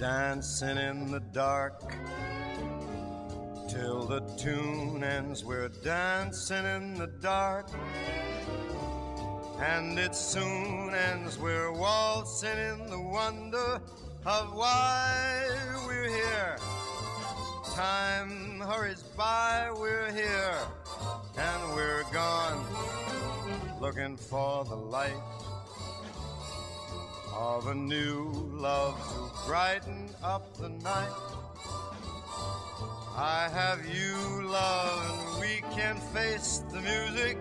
dancing in the dark till the tune ends. We're dancing in the dark, and it soon ends. We're waltzing in the wonder of why we're here. Time hurries by, we're here, and we're gone, looking for the light of a new love to brighten up the night. I have you, love, and we can face the music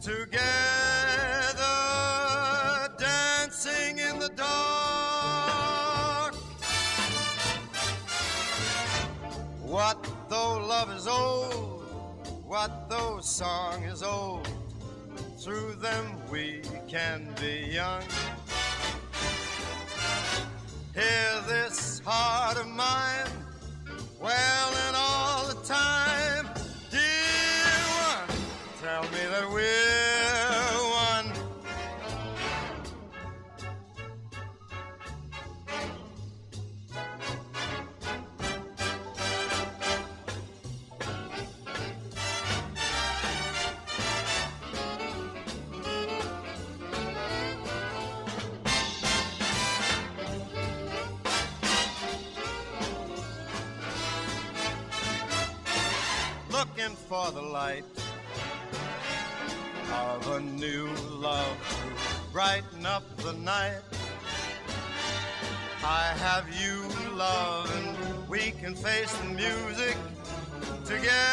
together, dancing in the dark. What though love is old? What though song is old? Through them we can be young. Looking for the light of a new love to brighten up the night. I have you, love, and we can face the music together.